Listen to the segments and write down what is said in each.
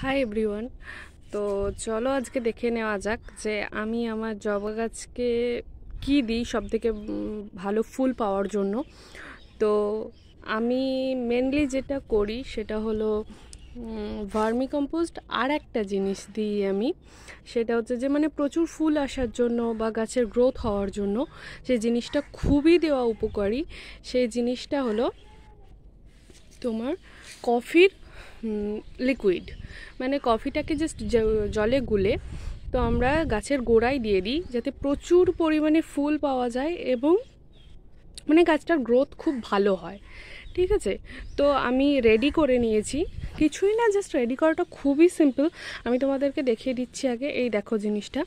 Hi everyone তো চলো আজকে দেখে নেওয়া যাক যে আমি আমার জবা গাছকে কী দিই সব থেকে ভালো ফুল পাওয়ার জন্য। তো আমি মেনলি যেটা করি সেটা হলো ভার্মি কম্পোস্ট আর একটা জিনিস দিই আমি। সেটা হচ্ছে যে মানে প্রচুর ফুল আসার জন্য বা গাছের গ্রোথ হওয়ার জন্য সেই জিনিসটা খুবই দেওয়া উপকারী। সেই জিনিসটা হলো তোমার কফির লিকুইড মানে কফিটাকে জাস্ট জলে গুলে তো আমরা গাছের গোড়ায় দিয়ে দিই যাতে প্রচুর পরিমাণে ফুল পাওয়া যায় এবং মানে গাছটার গ্রোথ খুব ভালো হয়। ঠিক আছে? তো আমি রেডি করে নিয়েছি। কিছুই না জাস্ট রেডি করাটা খুবই সিম্পল আমি তোমাদেরকে দেখিয়ে দিচ্ছি আগে। এই দেখো জিনিসটা।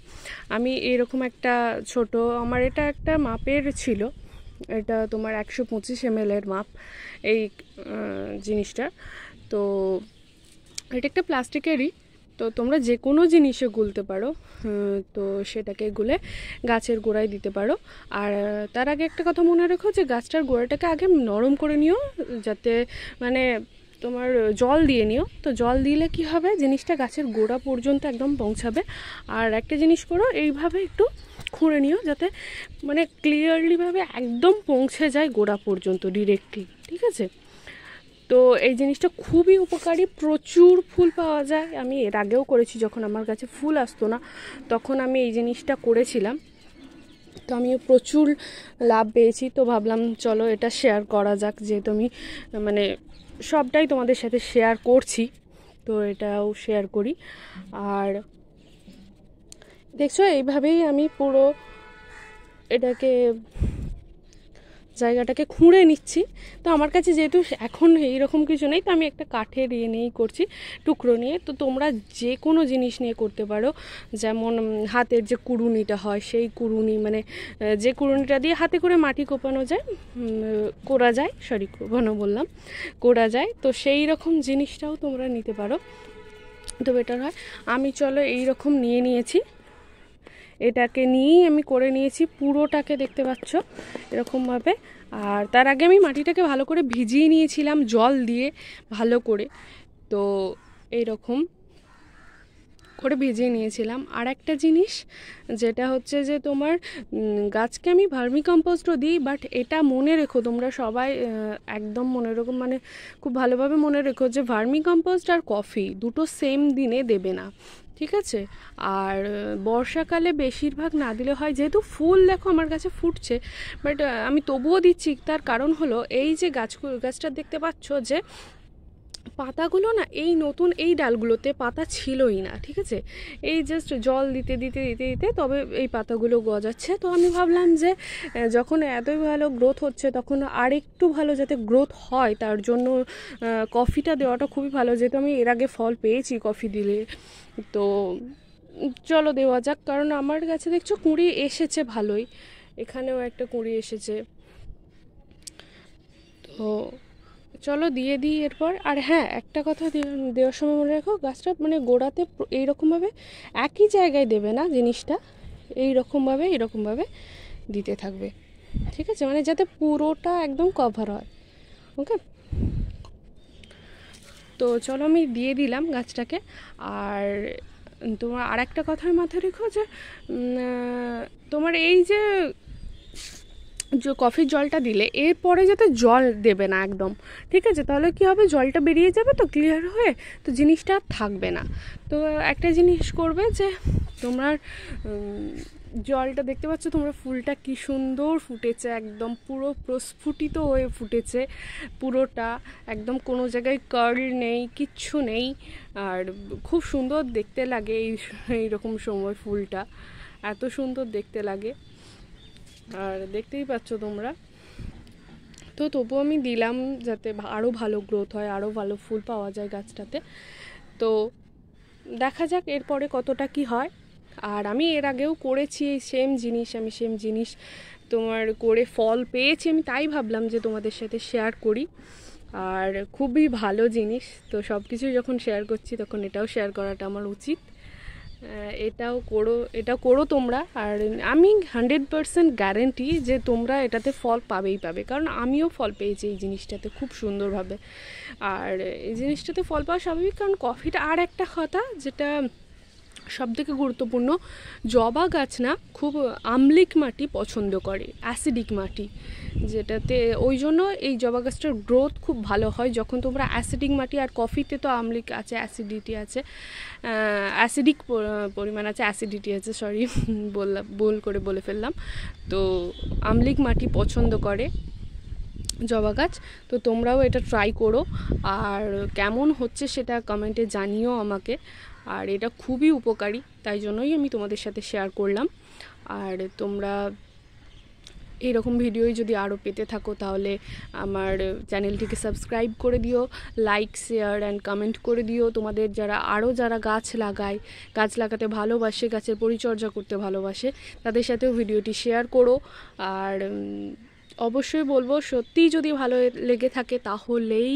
আমি এরকম একটা ছোট, আমার এটা একটা মাপের ছিল। এটা তোমার একশো পঁচিশ এম মাপ। এই জিনিসটা। তো এটা একটা প্লাস্টিকেরই। তো তোমরা যে কোনো জিনিসে গুলতে পারো তো সেটাকে গুলে গাছের গোড়ায় দিতে পারো। আর তার আগে একটা কথা মনে রেখো যে গাছটার গোড়াটাকে আগে নরম করে নিও, যাতে মানে তোমার জল দিয়ে নিও। তো জল দিলে কি হবে? জিনিসটা গাছের গোড়া পর্যন্ত একদম পৌঁছাবে। আর একটা জিনিস করো, এইভাবে একটু খুঁড়ে নিও, যাতে মানে ক্লিয়ারলিভাবে একদম পৌঁছে যায় গোড়া পর্যন্ত ডিরেক্টলি ঠিক আছে? তো এই জিনিসটা খুবই উপকারী। প্রচুর ফুল পাওয়া যায়। আমি এর আগেও করেছি যখন আমার কাছে ফুল আসতো না, তখন আমি এই জিনিসটা করেছিলাম। তো আমি প্রচুর লাভ পেয়েছি। তো ভাবলাম, চলো এটা শেয়ার করা যাক। যেহেতু আমি মানে সবটাই তোমাদের সাথে শেয়ার করছি, তো এটাও শেয়ার করি। আর দেখছ, এইভাবেই আমি পুরো এটাকে জায়গাটাকে খুঁড়ে নিচ্ছি। তো আমার কাছে যেহেতু এখন এইরকম কিছু নেই, তো আমি একটা কাঠের ইয়ে নিয়েই করছি, টুকরো নিয়ে। তো তোমরা যে কোনো জিনিস নিয়ে করতে পারো। যেমন হাতের যে কুড়ুনিটা হয়, সেই কুড়ুনি মানে যে কুড়ুনিটা দিয়ে হাতে করে মাটি কোপানো যায় করা যায় সরি কোপানো বললাম, করা যায়। তো সেই রকম জিনিসটাও তোমরা নিতে পারো। তো বেটার হয়। আমি, চলো এই রকম নিয়ে নিয়েছি। এটাকে নিয়েই আমি করে নিয়েছি, পুরোটাকে দেখতে পাচ্ছ এরকমভাবে। আর তার আগে আমি মাটিটাকে ভালো করে ভিজিয়ে নিয়েছিলাম জল দিয়ে, ভালো করে। তো এইরকম। করে ভিজিয়ে নিয়েছিলাম। আর একটা জিনিস, যেটা হচ্ছে যে তোমার গাছকে আমি ভার্মি কম্পোস্টও দিই, বাট এটা মনে রেখো, তোমরা সবাই একদম মনে রেখো মানে খুব ভালোভাবে মনে রেখো যে ভার্মি কম্পোস্ট আর কফি দুটো সেম দিনে দেবে না, ঠিক আছে? আর বর্ষাকালে বেশিরভাগ না দিলে হয়, যেহেতু ফুল দেখো আমার কাছে ফুটছে, বাট আমি তবুও দিচ্ছি, তার কারণ হলো এই যে গাছ গাছটা দেখতে পাচ্ছ যে পাতাগুলো না এই নতুন এই ডালগুলোতে পাতা ছিলই না, ঠিক আছে? এই জাস্ট জল দিতে দিতে দিতে দিতে তবে এই পাতাগুলো গজাচ্ছে। তো আমি ভাবলাম যে যখন এতই ভালো গ্রোথ হচ্ছে তখন আর একটু ভালো যাতে গ্রোথ হয়, তার জন্য কফিটা দেওয়াটা খুবই ভালো। যেহেতু আমি এর আগে ফল পেয়েছি কফি দিলে। তো চলো দেওয়া যাক, কারণ আমার কাছে দেখছ কুঁড়ি এসেছে ভালোই। এখানেও একটা কুঁড়ি এসেছে। তো চলো দিয়ে দিই এরপর। আর হ্যাঁ একটা কথা দেওয়ার সময় মনে রাখো, গাছটা মানে গোড়াতে এইরকমভাবে একই জায়গায় দেবে না জিনিসটা, এইরকমভাবে এরকমভাবে দিতে থাকবে। ঠিক আছে? মানে যাতে পুরোটা একদম কভার হয়। ওকে তো চলো আমি দিয়ে দিলাম গাছটাকে। আর তোমার আর একটা কথার মাথায় রেখো যে তোমার এই যে যে কফির জলটা দিলে, এরপরে যাতে জল দেবে না একদম। ঠিক আছে? তাহলে কি হবে? জলটা বেরিয়ে যাবে তো ক্লিয়ার হয়ে, তো জিনিসটা থাকবে না। তো একটা জিনিস করবে যে তোমার জলটা দেখতে পাচ্ছ তোমরা ফুলটা কি সুন্দর ফুটেছে, একদম পুরো প্রস্ফুটিত হয়ে ফুটেছে, পুরোটা। একদম কোনো জায়গায় কার্ল নেই, কিচ্ছু নেই। আর খুব সুন্দর দেখতে লাগে এই, এইরকম সময় ফুলটা। এত সুন্দর দেখতে লাগে। আর দেখতেই পাচ্ছ তোমরা। তো তবু আমি দিলাম যাতে আরও ভালো গ্রোথ হয় আরও ভালো ফুল পাওয়া যায় গাছটাতে। তো দেখা যাক এরপরে কতটা কি হয়। আর আমি এর আগেও করেছি এই সেম জিনিস, আমি সেম জিনিস তোমার করে ফল পেয়েছি, আমি তাই ভাবলাম যে তোমাদের সাথে শেয়ার করি। আর খুবই ভালো জিনিস, তো সব কিছু যখন শেয়ার করছি তখন এটাও শেয়ার করাটা আমার উচিত। এটাও করো, এটা করো তোমরা। আর আমি হান্ড্রেড পারসেন্ট গ্যারেন্টি যে তোমরা এটাতে ফল পাবেই পাবে। কারণ আমিও ফল পেয়েছি এই জিনিসটাতে খুব সুন্দরভাবে। আর এই জিনিসটাতে ফল পাওয়া স্বাভাবিক, কারণ কফিটা আর একটা কথা যেটা সব থেকে গুরুত্বপূর্ণ, জবা গাছ না খুব আমলিক মাটি পছন্দ করে অ্যাসিডিক মাটি, যেটাতে ওই জন্য এই জবা গাছটার গ্রোথ খুব ভালো হয়। যখন তোমরা অ্যাসিডিক মাটি আর কফিতে তো আমলিক আছে অ্যাসিডিটি আছে অ্যাসিডিক পরিমাণ আছে অ্যাসিডিটি আছে সরি বললাম, ভুল করে বলে ফেললাম। তো আমলিক মাটি পছন্দ করে। জবা গাছ, তো তোমরাও এটা ট্রাই করো। আর কেমন হচ্ছে সেটা কমেন্টে জানিও আমাকে। আর এটা খুবই উপকারী, তাই জন্যই আমি তোমাদের সাথে শেয়ার করলাম। আর তোমরা এরকম ভিডিওই যদি আরও পেতে থাকো, তাহলে আমার চ্যানেলটিকে সাবস্ক্রাইব করে দিও লাইক শেয়ার অ্যান্ড কমেন্ট করে দিও। তোমাদের যারা আরও যারা গাছ লাগায়, গাছ লাগাতে ভালোবাসে, গাছের পরিচর্যা করতে ভালোবাসে, তাদের সাথেও ভিডিওটি শেয়ার করো। আর অবশ্যই বলব, সত্যিই যদি ভালো লেগে থাকে তাহলেই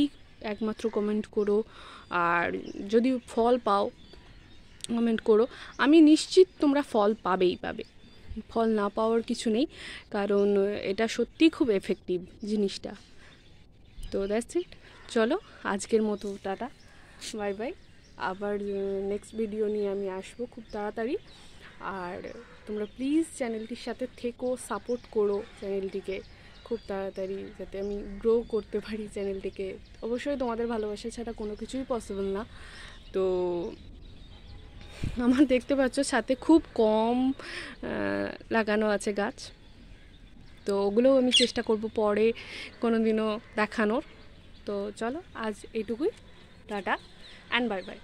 একমাত্র কমেন্ট করো। আর যদি ফল পাও কমেন্ট করো। আমি নিশ্চিত তোমরা ফল পাবেই পাবে। ফল না পাওয়ার কিছু নেই, কারণ এটা সত্যিই খুব এফেক্টিভ জিনিসটা। তো দ্যাটস ইট চলো, আজকের মতো টাটা। বাই বাই আবার নেক্সট ভিডিও নিয়ে আমি আসব খুব তাড়াতাড়ি। আর তোমরা প্লিজ চ্যানেলটির সাথে থেকো সাপোর্ট করো চ্যানেলটিকে খুব তাড়াতাড়ি যাতে আমি গ্রো করতে পারি চ্যানেলটিকে অবশ্যই তোমাদের ভালোবাসা ছাড়া কোনো কিছুই পসিবল না। তো আমার দেখতে পাচ্ছ, সাথে খুব কম লাগানো আছে গাছ। তো ওগুলোও আমি চেষ্টা করব পরে কোনো দিনও দেখানোর। তো চলো, আজ এটুকুই। Tata and bye bye